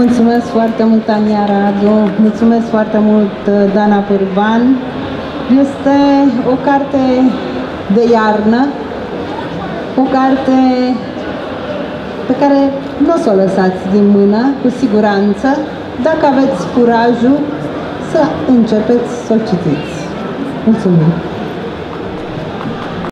Mulțumesc foarte mult, Ania Radu, mulțumesc foarte mult, uh, Dana Pârban. Este o carte de iarnă, o carte pe care nu o să o lăsați din mână, cu siguranță, dacă aveți curajul să începeți să o citiți. Mulțumim!